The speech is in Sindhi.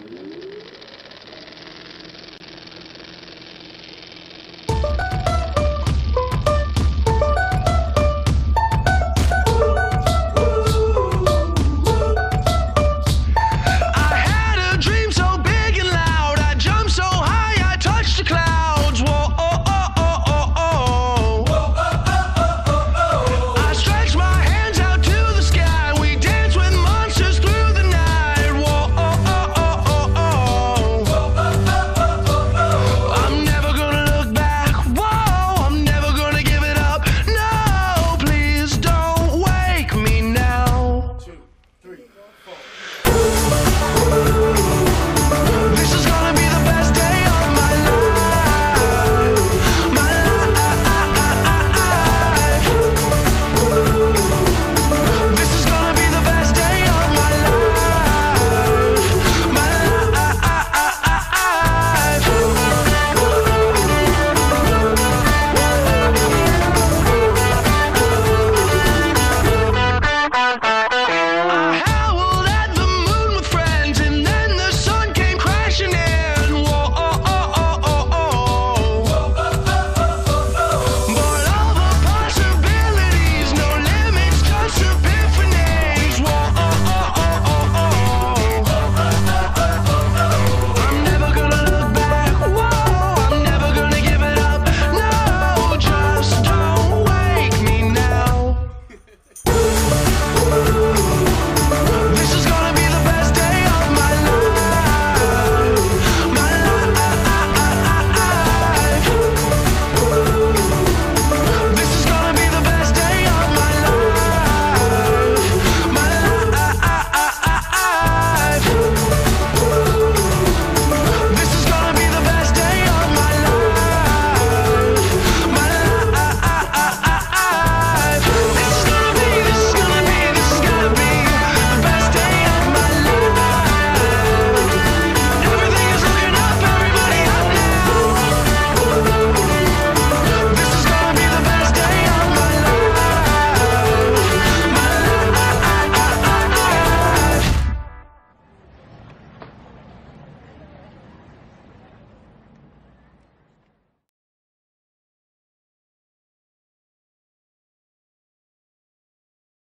I don't